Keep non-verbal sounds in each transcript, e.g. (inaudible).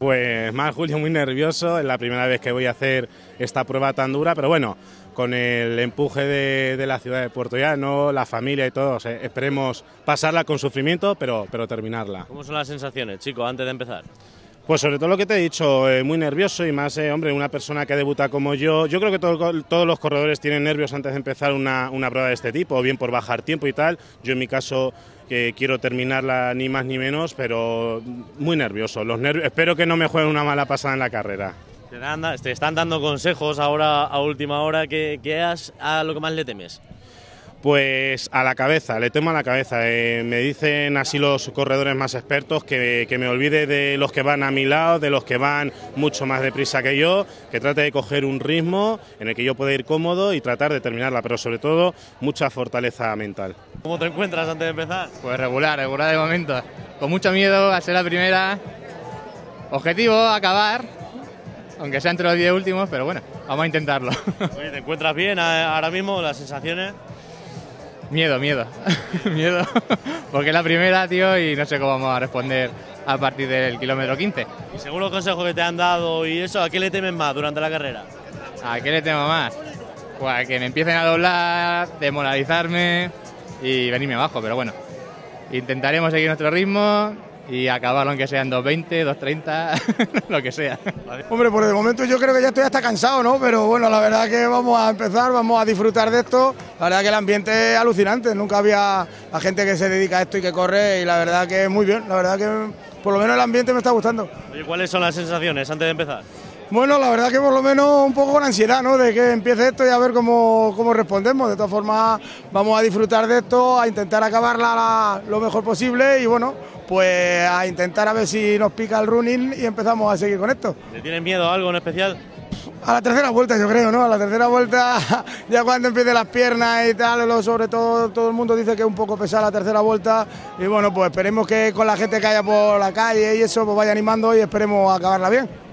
Pues mal, Julio, muy nervioso. Es la primera vez que voy a hacer esta prueba tan dura, pero bueno, con el empuje de, la ciudad de Puerto Llano, la familia y todo, esperemos pasarla con sufrimiento, pero, pero terminarla. ¿Cómo son las sensaciones, chico, antes de empezar? Pues sobre todo lo que te he dicho, eh, muy nervioso y más, eh, hombre, una persona que debuta como yo. Yo creo que todos los corredores tienen nervios antes de empezar una, prueba de este tipo, bien por bajar tiempo y tal. Yo en mi caso que quiero terminarla ni más ni menos, pero muy nervioso. Los nervios, espero que no me jueguen una mala pasada en la carrera. Te, están dando consejos ahora a última hora, ¿qué, qué a lo que más le temes? Pues a la cabeza, le temo a la cabeza. Eh, me dicen así los corredores más expertos que, me olvide de los que van a mi lado, de los que van mucho más deprisa que yo, que trate de coger un ritmo en el que yo pueda ir cómodo y tratar de terminarla, pero sobre todo mucha fortaleza mental. ¿Cómo te encuentras antes de empezar? Pues regular, regular de momento. Con mucho miedo a ser la primera. Objetivo, acabar, aunque sea entre los 10 últimos, pero bueno, vamos a intentarlo. ¿te encuentras bien ahora mismo? ¿Las sensaciones? Miedo, miedo. (laughs) miedo. Porque es la primera, tío, y no sé cómo vamos a responder a partir del kilómetro 15. Y según los consejos que te han dado y eso, ¿a qué le temen más durante la carrera? ¿A qué le temo más? Pues a que me empiecen a doblar, demoralizarme y venirme abajo, pero bueno. Intentaremos seguir nuestro ritmo y acabarlo aunque sean 2.20, 2.30, (laughs) lo que sea. Hombre, por el momento yo creo que ya estoy hasta cansado, ¿no? Pero bueno, la verdad que vamos a empezar, vamos a disfrutar de esto. La verdad que el ambiente es alucinante, nunca había la gente que se dedica a esto y que corre y la verdad que muy bien, la verdad que por lo menos el ambiente me está gustando. ¿Y ¿cuáles son las sensaciones antes de empezar? Bueno, la verdad que por lo menos un poco con ansiedad, ¿no? De que empiece esto y a ver cómo, cómo respondemos. De todas formas, vamos a disfrutar de esto, a intentar acabarla lo mejor posible y bueno, pues a intentar a ver si nos pica el running y empezamos a seguir con esto. ¿Le tienes miedo a algo en especial? A la tercera vuelta, yo creo, ¿no? A la tercera vuelta, (laughs) ya cuando empiecen las piernas y tal, sobre todo todo el mundo dice que es un poco pesada la tercera vuelta. Y bueno, pues esperemos que con la gente que haya por la calle y eso, pues vaya animando y esperemos acabarla bien.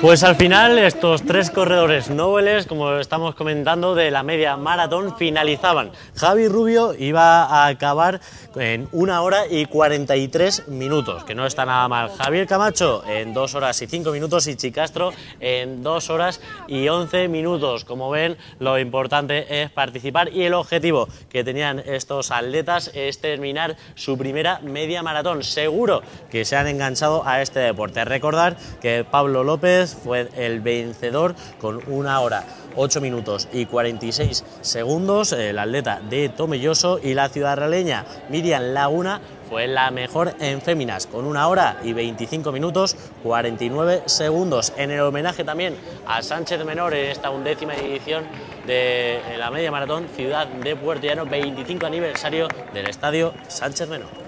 Pues al final estos tres corredores nobles, como estamos comentando, de la media maratón finalizaban. Javi Rubio iba a acabar en una hora y 43 minutos, que no está nada mal. Javier Camacho en dos horas y cinco minutos y Chicastro en dos horas y once minutos. Como ven, lo importante es participar y el objetivo que tenían estos atletas es terminar su primera media maratón. Seguro que se han enganchado a este deporte. Recordar que Pablo López fue el vencedor con una hora 8 minutos y 46 segundos. El atleta de Tomelloso y la ciudad realeña Miriam Laguna fue la mejor en féminas, con una hora y 25 minutos 49 segundos. En el homenaje también a Sánchez Menor en esta undécima edición de la media maratón Ciudad de Puerto Llano, 25 aniversario del estadio Sánchez Menor.